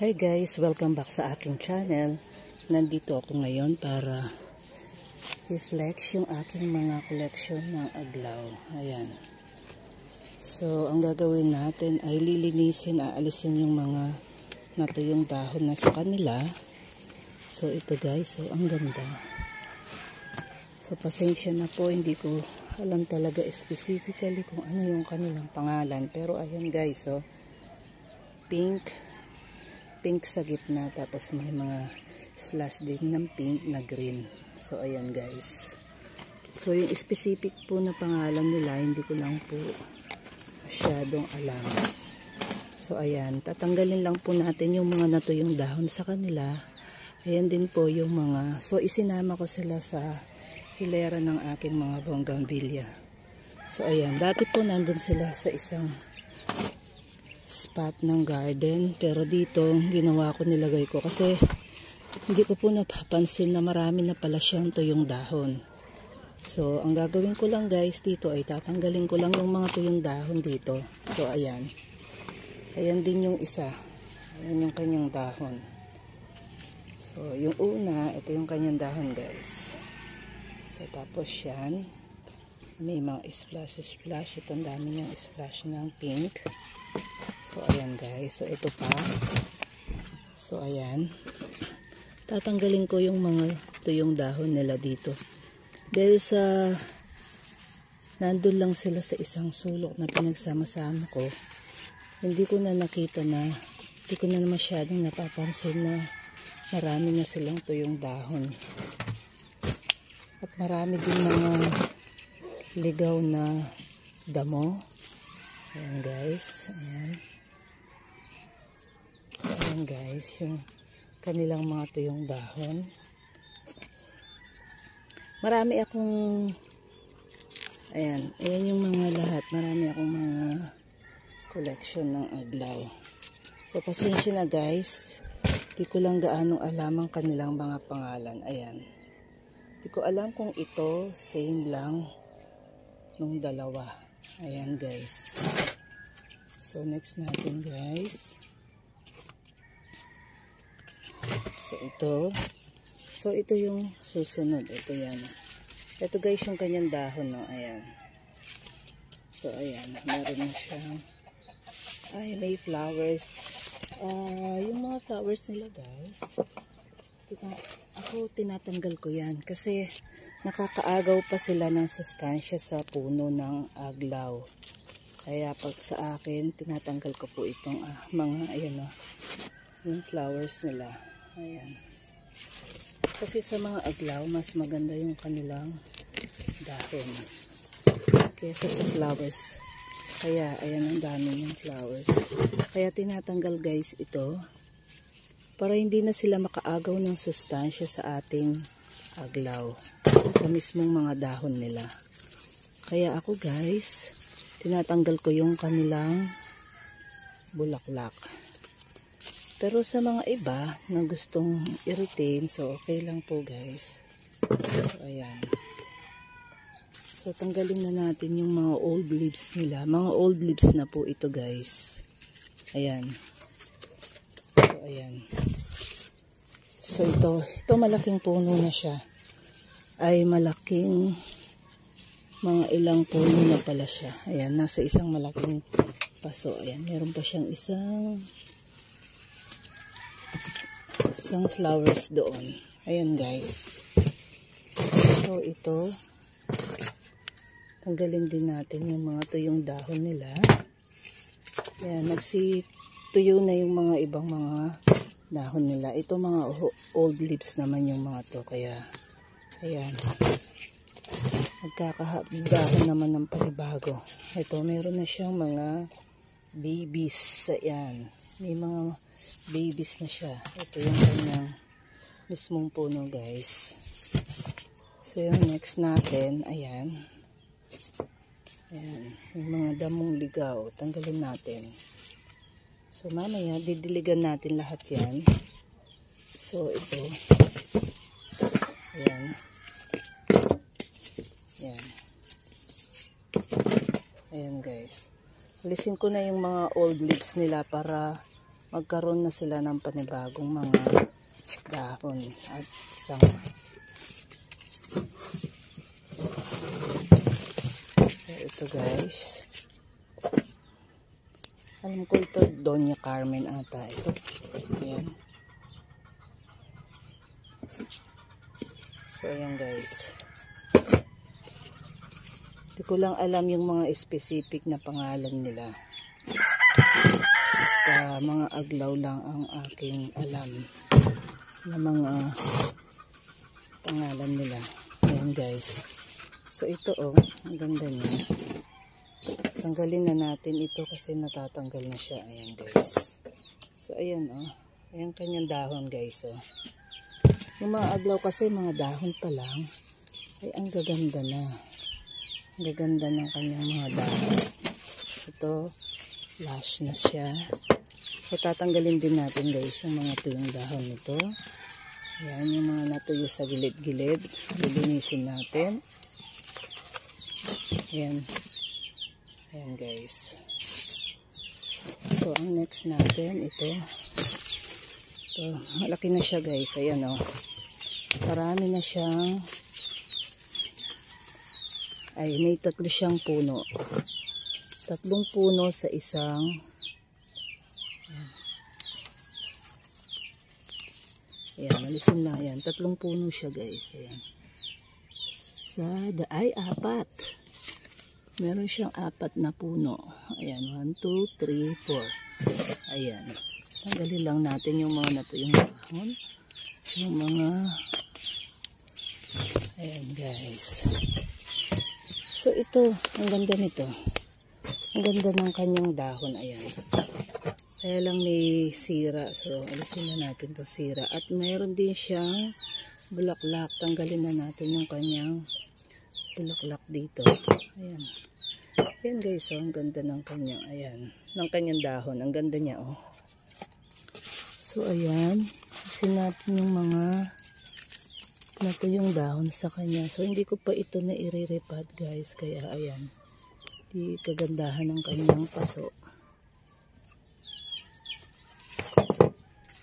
Hi guys, welcome back sa aking channel. Nandito ako ngayon para i-flex yung aking mga collection ng aglaw. Ayan. So, ang gagawin natin ay lilinisin, aalisin yung mga natuyong dahon na sa kanila. So, ito guys, so ang ganda. So, pasensya na po, hindi ko alam talaga specifically kung ano yung kanilang pangalan. Pero ayan guys, so, pink, pink sa gitna tapos may mga flash din ng pink na green. So ayan guys. So yung specific po na pangalan nila hindi ko lang po masyadong alam. So ayan. Tatanggalin lang po natin yung mga natuyong dahon sa kanila. Ayan din po yung mga. So isinama ko sila sa hilera ng aking mga bonggambilya so ayan. Dati po nandun sila sa isang spot ng garden. Pero dito, ginawa ko, nilagay ko kasi hindi ko po napapansin na marami na pala siyang tuyong dahon. So, ang gagawin ko lang guys dito ay tatanggalin ko lang yung mga tuyong dahon dito. So, ayan. Ayan din yung isa. Ayan yung kanyang dahon. So, yung una, ito yung kanyang dahon guys. So, tapos yan. May mga splash-splash. Itong dami niyang splash ng pink. So, ayan guys. So, ito pa. So, ayan. Tatanggalin ko yung mga tuyong dahon nila dito. Dahil sa nandun lang sila sa isang sulok na pinagsama-sama ko, hindi ko na nakita na, hindi ko na masyadong napapansin na marami na silang tuyong dahon. At marami din mga ligaw na damo. Ayan guys. Ayan. Ayan guys, yung kanilang mga tuyong dahon. Marami akong ayan, ayan yung mga lahat. Marami akong mga collection ng aglaw. So, pasensya na guys. Di ko lang gaano alam ang kanilang mga pangalan. Ayan. Di ko alam kung ito same lang nung dalawa. Ayan guys. So, next natin guys. So, ito. So, ito yung susunod. Ito yan. Ito guys yung kanyang dahon, no? Ayan. So, ayan. Meron na siyang ay, may flowers. Uh, yung mga flowers nila, guys. Tika, ako, tinatanggal ko yan. Kasi, nakakaagaw pa sila ng sustansya sa puno ng aglaw. Kaya, pag sa akin, tinatanggal ko po itong uh, mga, ayan, no? Yung flowers nila. Ayan. Kasi sa mga aglaw, mas maganda yung kanilang dahon. Kesa sa flowers. Kaya, ayan ang dami ng flowers. Kaya tinatanggal guys ito. Para hindi na sila makaagaw ng sustansya sa ating aglaw. Sa mismong mga dahon nila. Kaya ako guys, tinatanggal ko yung kanilang bulaklak. Pero sa mga iba na gustong i-retain, so okay lang po guys. So ayan. So tanggalin na natin yung mga old leaves nila. Mga old leaves na po ito guys. Ayan. So ayan. So ito, ito malaking puno na siya. Ay malaking mga ilang puno na pala siya. Ayan, nasa isang malaking paso. Ayan, meron pa siyang isang sunflowers doon. Ayan guys. So ito, tanggalin din natin yung mga tuyong dahon nila. Ayan, nagsituyo na yung mga ibang mga dahon nila. Ito mga old leaves naman yung mga to. Kaya, ayan. Nagkakahapdahon naman ng panibago. Ito, meron na siyang mga babies. Ayan. May mga babies na siya. Ito yung kanyang mismong puno guys. So yung next natin, ayan. Ayan, yung mga damong ligaw, tanggalin natin. So mamaya, didiligan natin lahat yan. So ito, ayan. Ayan. Ayan guys. Alisin ko na yung mga old leaves nila para magkaroon na sila ng panibagong mga dahon at sanga. So ito guys. Alam ko ito Doña Carmen ata ito. Ayan. So ayan guys. Hindi ko lang alam yung mga specific na pangalan nila. Basta mga aglaw lang ang aking alam na mga pangalan nila. Ayan guys. So ito oh, ang ganda niya. Tanggalin na natin ito kasi natatanggal na siya. Ayan guys. So ayan oh. Ayan kanyang dahon guys oh. Yung mga aglaw kasi mga dahon pa lang ay ang gaganda na. Ang gaganda ng kanyang mga dahon. Ito, lash na siya. So tatanggalin din natin guys yung mga tuyong dahon nito. Ayan yung mga natuyo sa gilid-gilid. Lilinisin natin. Ayan. Ayan guys. So ang next natin ito. Ito, malaki na siya guys. Ayan o. Oh. Marami na siyang ay may tatlo siyang puno. Tatlong puno sa isang Ayan, alisin na. Ayan, tatlong puno siya guys. Ayan. Sa, ay, apat. Meron siyang apat na puno. Ayan, 1, 2, 3, 4. Ayan. Tanggalin lang natin yung mga nato yung dahon. Yung mga Ayan guys. So ito, ang ganda nito. Ang ganda ng kanyang dahon. Ayan. Kaya lang may sira. So, alisin na natin to sira. At mayroon din siyang bulaklak. Tanggalin na natin yung kanyang bulaklak dito. Ayan. Ayan guys, oh, ang ganda ng kanyang, ayan, ng kanyang dahon. Ang ganda niya, oh. So, ayan. Alisin natin yung mga nato yung dahon sa kanya. So, hindi ko pa ito na iriripat guys. Kaya, ayan. Di kagandahan ng kanyang paso.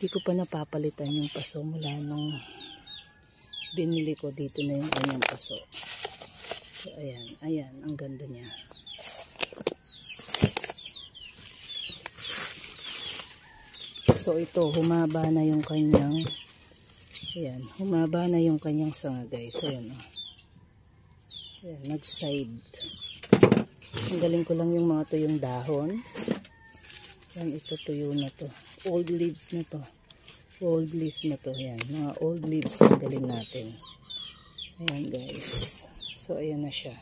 Hindi ko pa napapalitan yung paso mula nung binili ko dito na yung kanyang paso. So, ayan. Ayan. Ang ganda niya. So, ito. Humaba na yung kanyang ayan. Humaba na yung kanyang sanga guys. Ayan o. Oh. Ayan. Nag-side. Tanggalin ko lang yung mga tuyong dahon. Ayan. Ito tuyo na to old leaves na to old leaf na to yan mga old leaves ang galing natin ayan guys so ayan na siya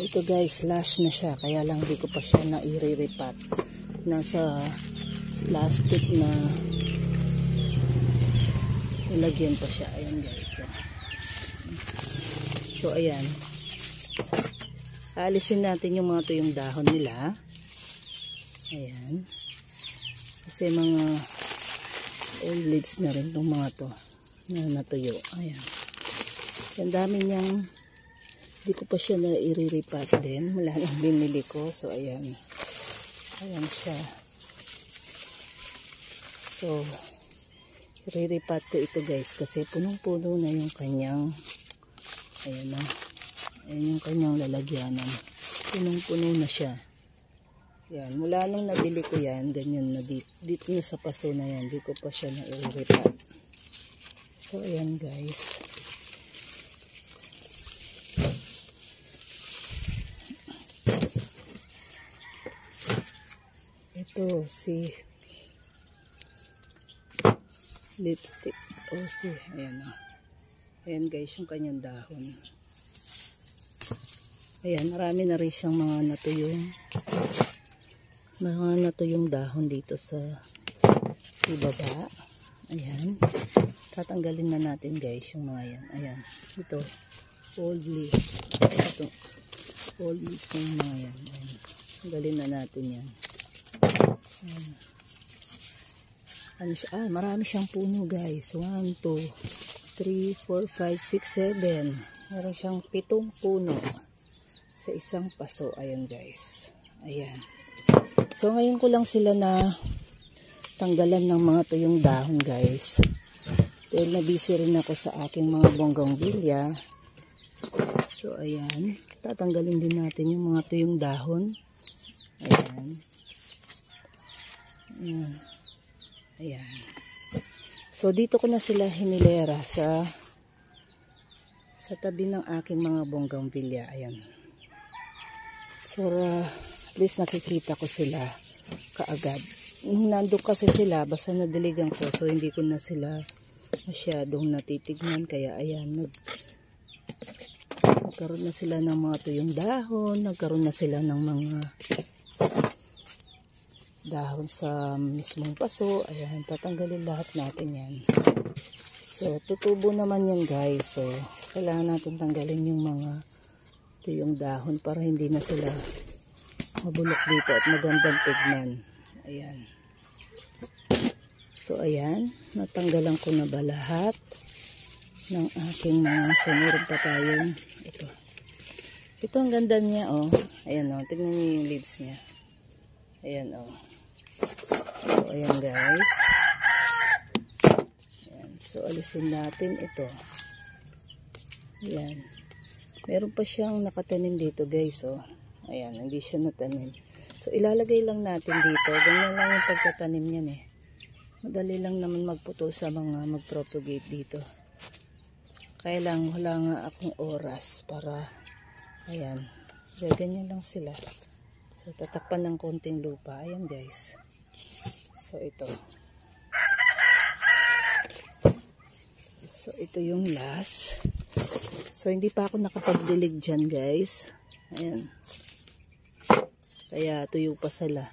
ito guys lash na siya kaya lang di ko pa siya na iriripat nasa plastic na ilagyan pa siya ayan guys so ayan Aalisin natin yung mga tuyong dahon nila. Ayan. Kasi mga old leaves na rin itong mga to na natuyo. Ayan. Ang dami niyang hindi ko pa siya na iriripat din. Wala nang binili ko. So, ayan. Ayan siya. So, iriripat ko ito guys kasi punong-puno na yung kanyang ayan na Ayan yung kanyang lalagyanan. Punong-puno na siya. Yan. Mula nung nabili ko yan, ganyan na dito, dito na sa paso na yan. Di ko pa siya na i-repat. So, ayan guys. Ito, si lipstick. O, oh, si, ayan o. Ayan guys, yung kanyang dahon. Ayan, marami na rin siyang mga natuyong mga natuyong dahon dito sa ibaba. Ayan. Tatanggalin na natin guys yung mga yan. Ayan. Ito. Old leaf. Ito. Old leaf yung mga yan. Ayan. Tanggalin na natin yan. Ayan. Ano siya? Ah, marami siyang puno guys. 1, 2, 3, 4, 5, 6, 7. Meron siyang pitong puno sa sa isang paso. Ayan guys. Ayan. So ngayon ko lang sila na tanggalan ng mga tuyong dahon guys. Dahil na busy rin ako sa aking mga bonggang bilya. So ayan. Tatanggalin din natin yung mga tuyong dahon. Ayan. Ayan. Ayan. So dito ko na sila hinilera sa sa tabi ng aking mga bonggang bilya. Ayan. So uh, at least nakikita ko sila kaagad. Nandun kasi sila, basta nadiligan ko, so hindi ko na sila masyadong natitignan. Kaya ayan, nag, nagkaroon na sila ng mga tuyong dahon, nagkaroon na sila ng mga dahon sa mismong paso. Ayan, tatanggalin lahat natin yan. So, tutubo naman yan guys. So, kailangan natin tanggalin yung mga tuyong dahon para hindi na sila mabulok dito at magandang tignan. Ayan. So, ayan. Natanggalan ko na ba lahat ng aking mga so, meron ito. Ito ang ganda niya, oh. Ayan, oh. Tignan niyo yung leaves niya. Ayan, oh. So, ayan, guys. Ayan. So, alisin natin ito. Ayan. Meron pa siyang nakatanim dito, guys, oh. Ayan, hindi siya natanim. So, ilalagay lang natin dito. Ganyan lang yung pagtatanim niyan, eh. Madali lang naman magputol sa mga mag-propagate dito. Kaya lang, wala nga akong oras para, ayan, ganyan lang sila. So, tatakpan ng konting lupa. Ayan, guys. So, ito. So, ito yung last. So, hindi pa ako nakapagdilig dyan, guys. Ayan. Kaya tuyo pa sila.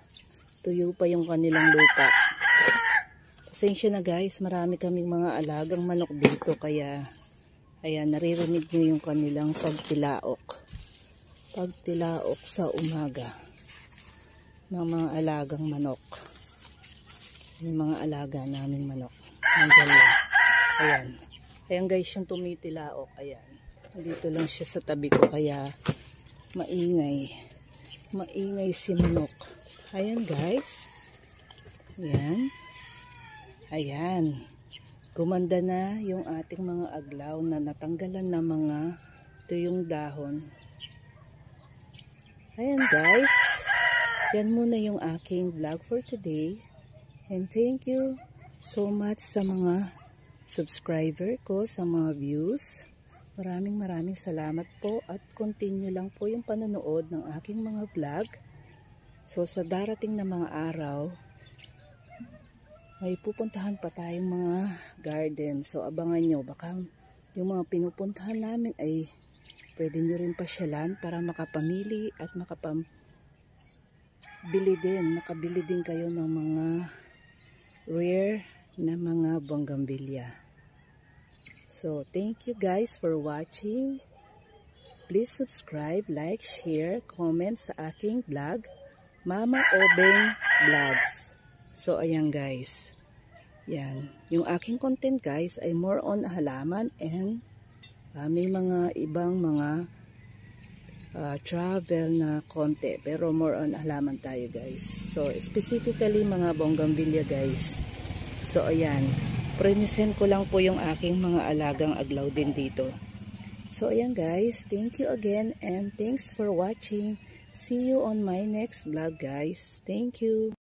Tuyo pa yung kanilang lupa. Pasensya na guys, marami kaming mga alagang manok dito kaya ayan, naririnig nyo yung kanilang pagtilaok. Pagtilaok sa umaga ng mga alagang manok. Yung mga alaga namin manok. Nandiyan lang. Ayan. Ayan guys, yung tumitilaok. Ayan. Dito lang siya sa tabi ko kaya maingay maingay si manok. Ayan guys. Ayan. Ayan. Gumanda na yung ating mga aglaw na natanggalan ng mga tuyong dahon. Ayan guys. Yan muna yung aking vlog for today. And thank you so much sa mga subscriber ko, sa mga views. Maraming maraming salamat po at continue lang po yung panonood ng aking mga vlog. So sa darating na mga araw, may pupuntahan pa tayong mga garden. So abangan nyo, baka yung mga pinupuntahan namin ay pwede nyo rin pasyalan para makapamili at makapam bili din, makabili din kayo ng mga rare na mga bonggambilya. So, thank you guys for watching. Please subscribe, like, share, comment sa aking vlog, Mama Obeng Vlogs. So, ayan guys. Yan. Yung aking content guys ay more on halaman and uh, may mga ibang mga uh, travel na konti. Pero more on halaman tayo guys. So, specifically mga bonggambilya guys. So, ayan. Present ko lang po yung aking mga alagang aglaw din dito. So ayan guys, thank you again and thanks for watching. See you on my next vlog guys. Thank you.